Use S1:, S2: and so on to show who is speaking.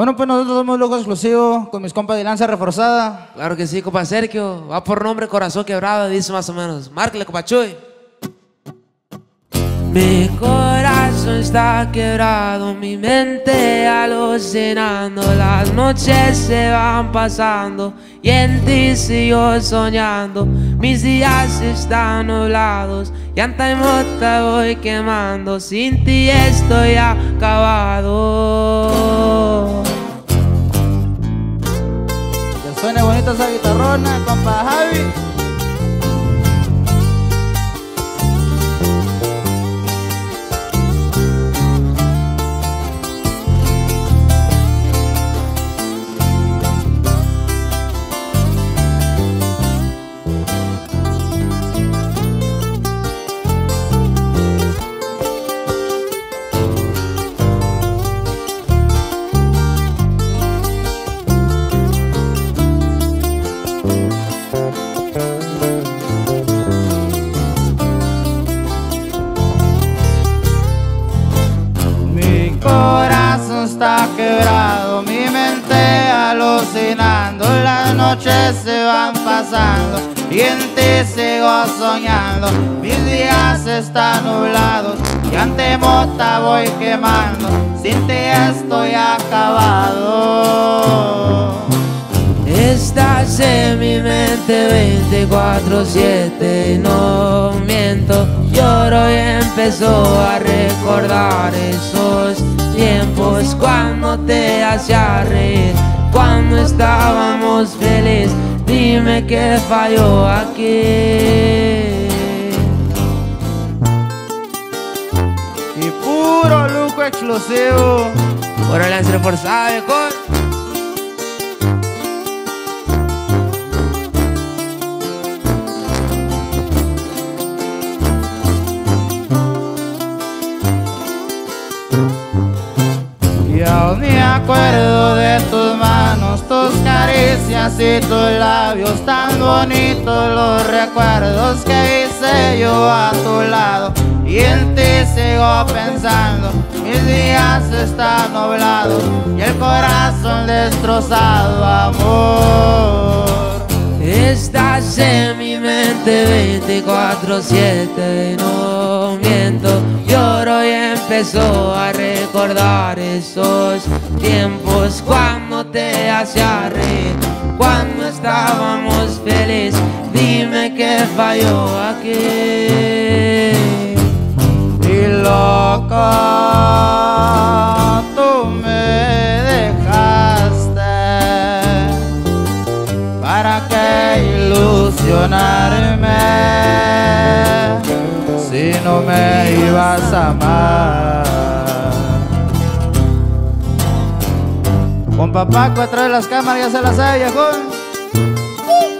S1: Bueno, pues nosotros somos Lujo Exclusivo con mis compas de Lanza Reforzada.
S2: Claro que sí, compa Sergio. Va por nombre Corazón Quebrado, dice más o menos. Márquele, compa Chuy. Mi corazón está quebrado, mi mente alucinando, las noches se van pasando y en ti sigo soñando, mis días están nublados, llanta y mota voy quemando, sin ti estoy acabado.
S1: Guitarrona, compa Javi. Mi mente alucinando, las noches se van pasando y en ti sigo soñando, mis días están nublados y ante mota voy quemando, sin ti estoy acabado.
S2: Estás en mi mente 24-7 y no miento Lloro y empezó a recordar esos tiempos Cuando te hacía reír, cuando estábamos felices Dime qué falló aquí
S1: Y puro lujo exclusivo.
S2: Por el reforzado de
S1: acuerdo de tus manos, tus caricias y tus labios Tan bonitos los recuerdos que hice yo a tu lado. Y en ti sigo pensando, mis días están nublados Y el corazón destrozado, amor.
S2: Estás en mi mente 24-7 y no miento. Lloro y empezó a recordar esos tiempos Cuando te hacía reír, cuando estábamos felices Dime qué falló aquí.
S1: Y loco, tú me dejaste. ¿Para qué ilusionarme Si no me ibas a amar Con papá atrás de las cámaras ya se las sabe, viejón.